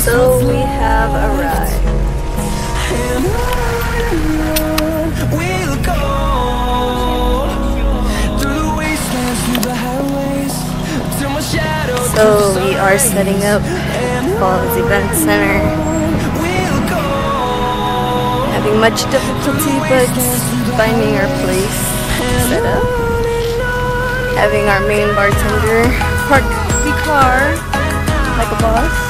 So we have arrived. So we are setting up Falls event center. having much difficulty but finding our place set up. Having our main bartender park the car like a boss.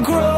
grow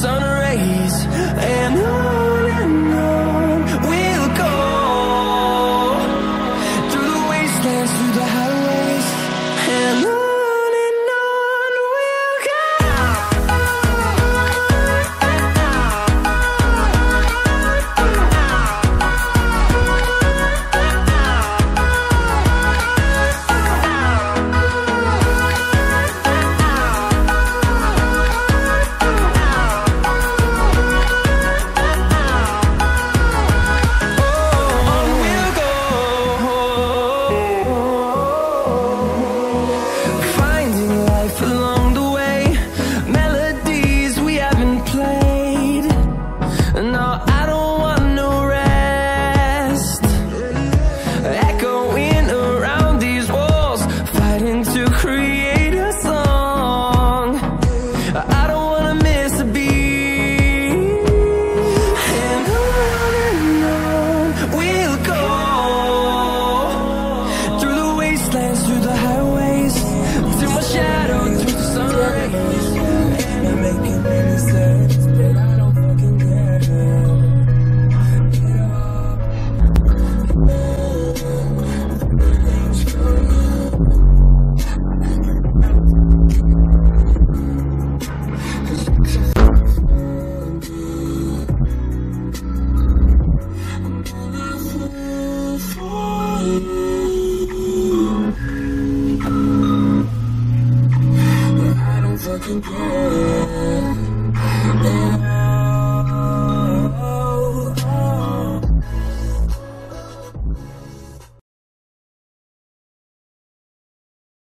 sun